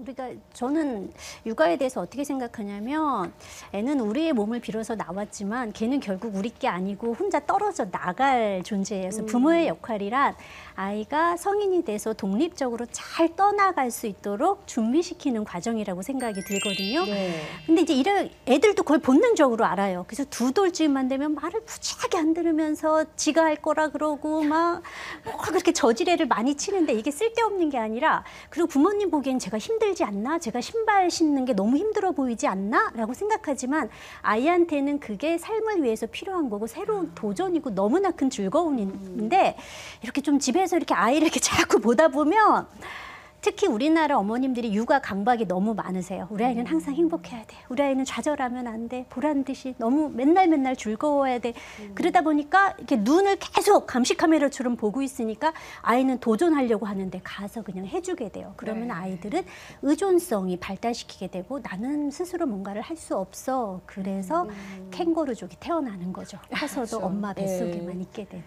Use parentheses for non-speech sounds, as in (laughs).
우리가 저는 육아에 대해서 어떻게 생각하냐면 애는 우리의 몸을 빌어서 나왔지만 걔는 결국 우리 게 아니고 혼자 떨어져 나갈 존재예요. 그래서 부모의 역할이란 아이가 성인이 돼서 독립적으로 잘 떠나갈 수 있도록 준비시키는 과정이라고 생각이 들거든요. 네. 근데 이제 이런 애들도 그걸 본능적으로 알아요. 그래서 두 돌쯤만 되면 말을 무지하게 안 들으면서 지가 할 거라 그러고 막뭐 그렇게 저지레를 많이 치는데 이게 쓸데없는 게 아니라 그리고 부모님 보기엔 제가 힘들 지 않나? 제가 신발 신는 게 너무 힘들어 보이지 않나? 라고 생각하지만 아이한테는 그게 삶을 위해서 필요한 거고 새로운 도전이고 너무나 큰 즐거움인데 이렇게 좀 집에서 이렇게 아이를 이렇게 (laughs) 자꾸 보다 보면 특히 우리나라 어머님들이 육아 강박이 너무 많으세요. 우리 아이는 항상 행복해야 돼. 우리 아이는 좌절하면 안 돼. 보란 듯이 너무 맨날 맨날 즐거워야 돼. 그러다 보니까 이렇게 눈을 계속 감시 카메라처럼 보고 있으니까 아이는 도전하려고 하는데 가서 그냥 해주게 돼요. 그러면 네. 아이들은 의존성이 발달시키게 되고 나는 스스로 뭔가를 할 수 없어. 그래서 캥거루족이 태어나는 거죠. 커서도 그렇죠. 엄마 뱃속에만 네. 있게 되는.